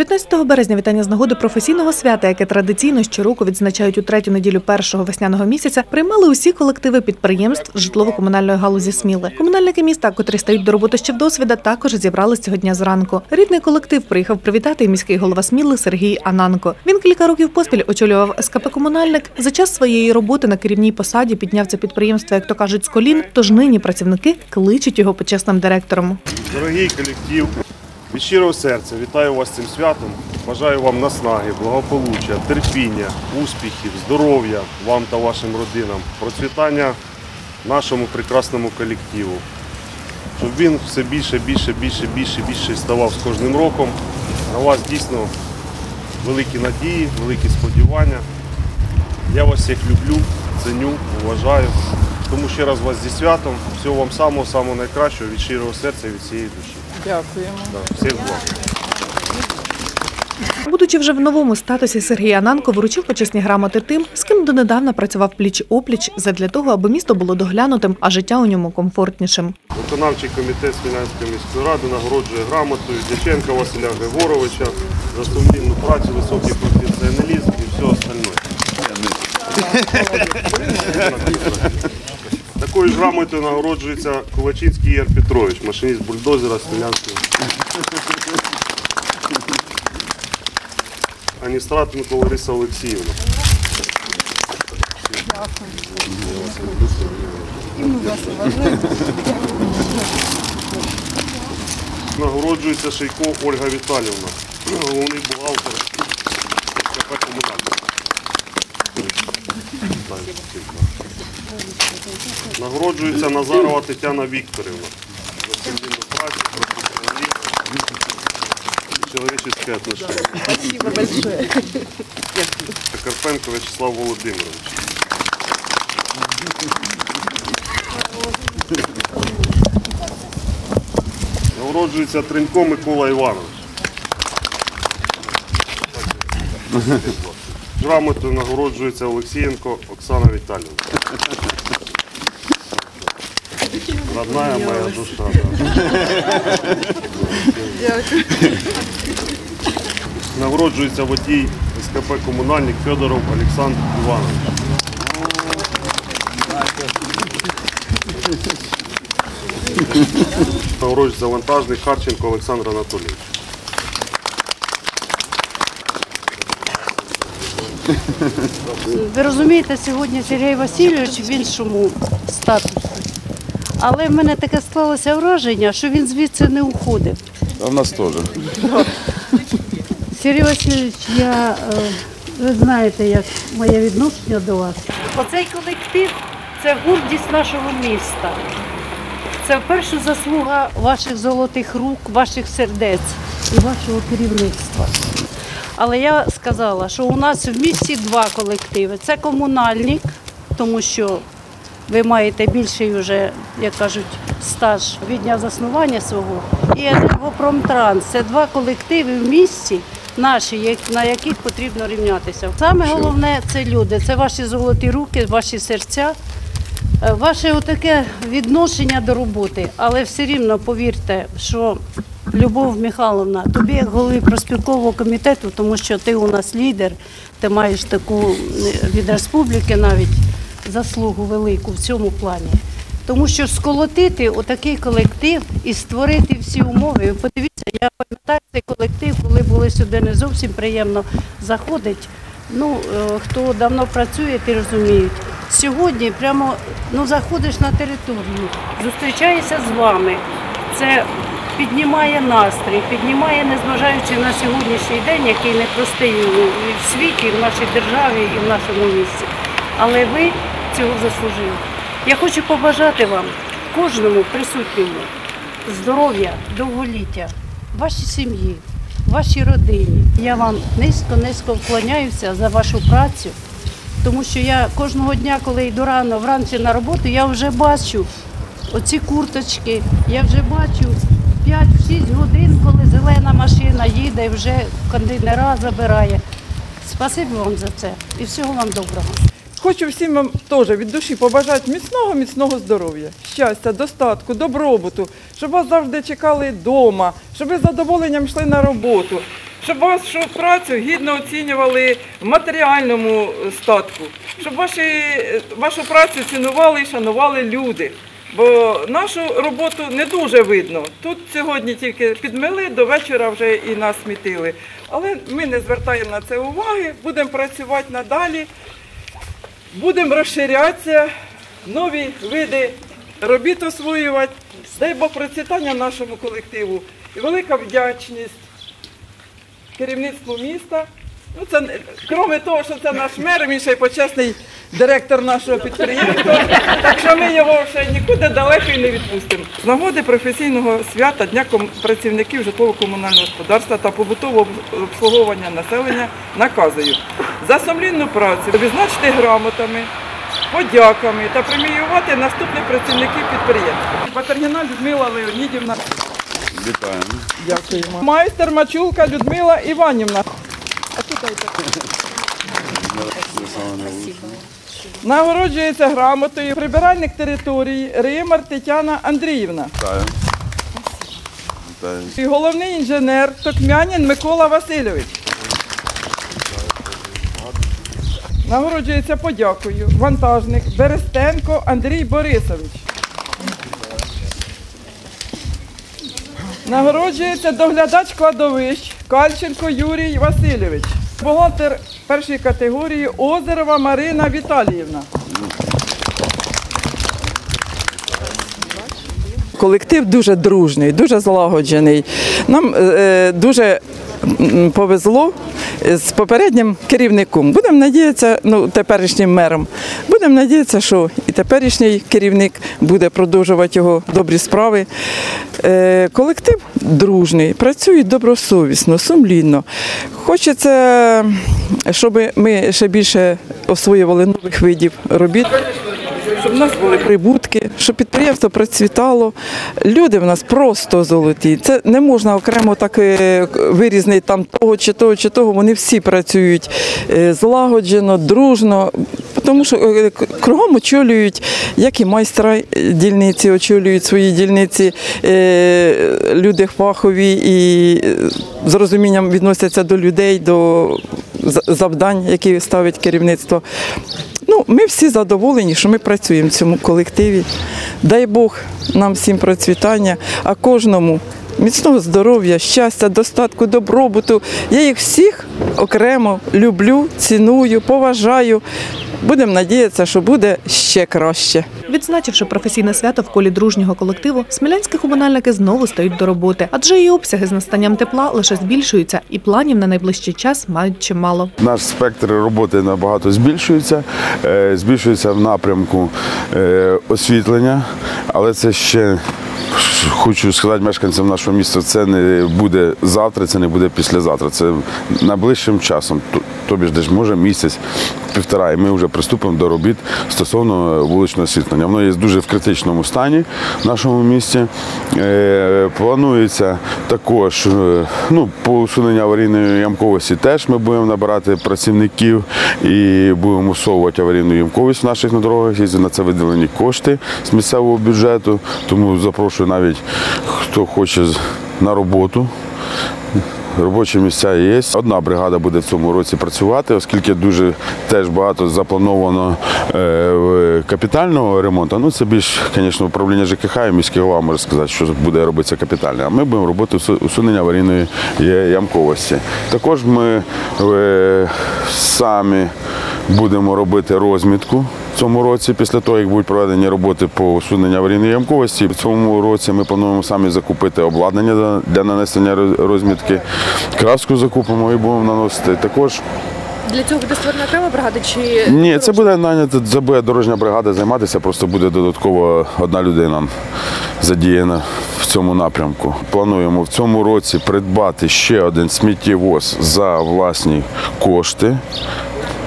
19 березня вітання з нагоди професійного свята, яке традиційно щороку відзначають у третю неділю першого весняного місяця, приймали усі колективи підприємств житлово-комунальної галузі Сміли. Комунальники міста, котрі стають до роботи ще вдосвіда, також зібрали цього дня зранку. Рідний колектив приїхав привітати міський голова Сміли Сергій Ананко. Він кілька років поспіль очолював СКП Комунальник. За час своєї роботи на керівній посаді підняв це підприємство, як то кажуть, з колін. Тож нині працівники кличуть його почесним директором. Дорогий колектив, від щирого серця вітаю вас цим святом. Бажаю вам наснаги, благополуччя, терпіння, успіхів, здоров'я вам та вашим родинам, процвітання нашому прекрасному колективу. Щоб він все більше, більше, більше, більше, більше ставав з кожним роком. На вас дійсно великі надії, великі сподівання. Я вас всіх люблю, ценю, вважаю. Тому ще раз вас зі святом. Всього вам самого, самого найкращого від щирого серця і від цієї душі. Дякуємо. Да, всіх благ. Будучи вже в новому статусі, Сергій Ананко вручив почесні грамоти тим, з ким донедавна працював пліч-опліч задля того, аби місто було доглянутим, а життя у ньому комфортнішим. Виконавчий комітет Смілянської міської ради нагороджує грамотою Дяченка Василя Григоровича за сумлінну працю, високий професіоналізм і все остальне. Такою ж грамотою нагороджується Ковачинський Ігор Петрович, машиніст бульдозера Смілянської. Аністратенко Лариса Олексіївна. Нагороджується Шейко Ольга Віталівна, головний бухгалтер КП «Комунальник». Нагороджується Назарова Тетяна Вікторівна. Чоловічське отношення. Спасибо большое. Карпенко Вячеслав Володимирович. Нагороджується Тренько Микола Іванович. Грамотою нагороджується Олексієнко Оксана Віталіївна. Родная моя душа. Дякую. Нагороджується водій СКП Комунальник Федоров Олександр Іванович. Нагороджується вантажник Харченко Олександр Анатолійович. Ви розумієте, сьогодні Сергій Васильович в іншому статусі. Але в мене таке склалося враження, що він звідси не уходив. А в нас теж. Сергій Васильович, я, е, ви знаєте, як моє відношення до вас. Оцей колектив це гордість нашого міста. Це вперше заслуга ваших золотих рук, ваших сердець і вашого керівництва. Але я сказала, що у нас в місті два колективи. Це комунальник, тому що ви маєте більший вже, як кажуть, стаж від дня заснування свого. І енергопромтранс. Це два колективи в місті наші, на яких потрібно рівнятися. Саме головне це люди, це ваші золоті руки, ваші серця. Е, Ваше отаке відношення до роботи, але все рівно повірте, що Любов Михайловна, тобі як голові проспілкового комітету, тому що ти у нас лідер, ти маєш таку е, від республіки навіть заслугу велику в цьому плані. Тому що сколотити отакий колектив і створити всі умови. Ви Подивіться, я пам'ятаю цей колектив, коли були сюди не зовсім приємно заходить. Ну, е, хто давно працює, ти розуміють. Сьогодні прямо ну, заходиш на територію, зустрічаєшся з вами. Це піднімає настрій, піднімає, незважаючи на сьогоднішній день, який непростий і в світі, і в нашій державі, і в нашому місті. Але ви цього заслужили. Я хочу побажати вам, кожному присутньому, здоров'я, довголіття, вашій сім'ї, вашій родині. Я вам низько-низько вклоняюся за вашу працю, тому що я кожного дня, коли йду рано вранці на роботу, я вже бачу оці курточки, я вже бачу 5-6 годин, коли зелена машина їде і вже контейнера забирає. Спасибі вам за це і всього вам доброго. Хочу всім вам теж від душі побажати міцного, міцного здоров'я, щастя, достатку, добробуту, щоб вас завжди чекали вдома, щоб ви з задоволенням йшли на роботу. щоб вашу працю гідно оцінювали в матеріальному е, статку, щоб ваші, е, вашу працю цінували і шанували люди. Бо нашу роботу не дуже видно. Тут сьогодні тільки підмили, до вечора вже і насмітили. Але ми не звертаємо на це уваги, будемо працювати надалі, будемо розширятися, нові види робіт освоювати. Дай Бог процвітання нашому колективу. І велика вдячність керівництву міста. Ну, це, крім того, що це наш мер, він ще й почесний директор нашого підприємства. Так що ми його ще нікуди далеко і не відпустимо. З нагоди професійного свята Дня працівників житлово-комунального господарства та побутового обслуговування населення наказую за сумлінну працю відзначити грамотами, подяками та преміювати наступних працівників підприємства. Патергіна Людмила Леонідівна. Вітаємо. Дякуємо. Майстер Мачулка Людмила Іванівна. Нагороджується грамотою прибиральник території Римар Тетяна Андріївна. Вітаю. Вітаю. І головний інженер Токмянін Микола Васильович. Нагороджується подякою. Вантажник Берестенко Андрій Борисович. Нагороджується доглядач кладовищ Кальченко Юрій Васильович. Бухгалтер першої категорії Озерова Марина Віталіївна. Колектив дуже дружний, дуже злагоджений. Нам е, дуже м, повезло з попереднім керівником. Будемо надіятися, ну, теперішнім мером. Будемо надіятися, що і теперішній керівник буде продовжувати його добрі справи. Е, колектив дружний, працюють добросовісно, сумлінно. Хочеться, щоб ми ще більше освоювали нових видів робіт щоб в нас були прибутки, щоб підприємство процвітало. Люди в нас просто золоті. Це не можна окремо так е, вирізнити там того чи того чи того. Вони всі працюють е, злагоджено, дружно. Тому що е, кругом очолюють, як і майстра дільниці, очолюють свої дільниці е, люди фахові і е, з розумінням відносяться до людей, до завдань, які ставить керівництво. Ну, ми всі задоволені, що ми працюємо в цьому колективі. Дай Бог нам всім процвітання, а кожному міцного здоров'я, щастя, достатку, добробуту. Я їх всіх окремо люблю, ціную, поважаю. Будемо надіятися, що буде ще краще. Відзначивши професійне свято в колі дружнього колективу, смілянські комунальники знову стають до роботи, адже і обсяги з настанням тепла лише збільшуються, і планів на найближчий час мають чимало. Наш спектр роботи набагато збільшується, е, збільшується в напрямку е, освітлення, але це ще хочу сказати мешканцям нашого міста, це не буде завтра, це не буде післязавтра. Це найближчим часом. Тобі ж десь може місяць, півтора, і ми вже приступимо до робіт стосовно вуличного освітлення. Воно є дуже в критичному стані в нашому місті. Е, Планується також е, ну, по аварійної ямковості теж ми будемо набирати працівників і будемо усовувати аварійну ямковість в наших на дорогах. Є на це виділені кошти з місцевого бюджету. Тому запрошую навіть хто хоче на роботу. Робочі місця є. Одна бригада буде в цьому році працювати, оскільки дуже теж багато заплановано е, капітального ремонту. Ну це більш, звісно, управління ЖКХ і міський голова може сказати, що буде робитися капітальне. А ми будемо робити усунення аварійної ямковості. Також ми е, самі будемо робити розмітку в цьому році, після того, як будуть проведені роботи по усуненню аварійної ямковості. В цьому році ми плануємо самі закупити обладнання для- нанесення розмітки. Краску закупимо і будемо наносити. Також Для цього буде створена окрема бригада чи ні, це буде нанята, це буде дорожня бригада займатися, просто буде додатково одна людина задіяна в цьому напрямку. Плануємо в цьому році придбати ще один сміттєвоз за власні кошти.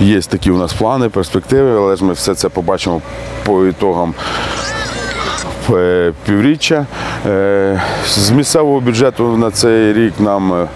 Є такі у нас плани, перспективи, але ж ми все це побачимо по ітогам півріччя. Е, З місцевого бюджету на цей рік нам е,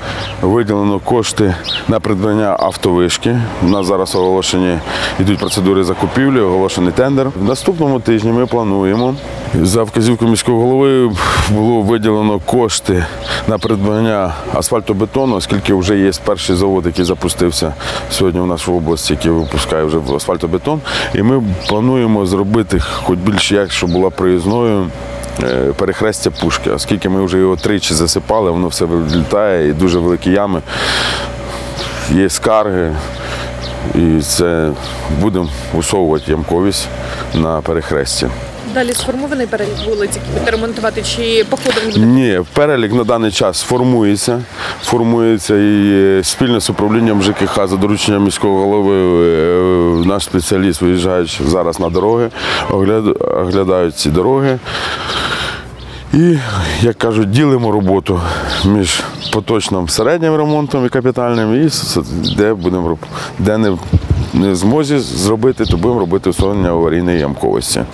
виділено кошти на придбання автовишки. У нас зараз оголошені йдуть процедури закупівлі, оголошений тендер. В наступному тижні ми плануємо За вказівкою міського голови було виділено кошти на придбання асфальтобетону, оскільки вже є перший завод, який запустився сьогодні в області, який випускає вже асфальтобетон. І ми плануємо зробити, хоч більше як, щоб була проїзною. Е, Перехрестя пушки, оскільки ми вже його тричі засипали, воно все вилітає і дуже великі ями. Є скарги, і це будемо усовувати ямковість на перехресті. Далі сформований перелік вулиць, які будете ремонтувати, чи по ходу він буде? Ні, перелік на даний час формується. Формується і е, спільно з управлінням ЖКХ за дорученням міського голови. е, Наш спеціаліст виїжджають зараз на дороги, оглядають ці дороги. І, як кажуть, ділимо роботу між поточним середнім ремонтом і капітальним, і де будемо де не, не змозі зробити, то будемо робити усунення аварійної ямковості.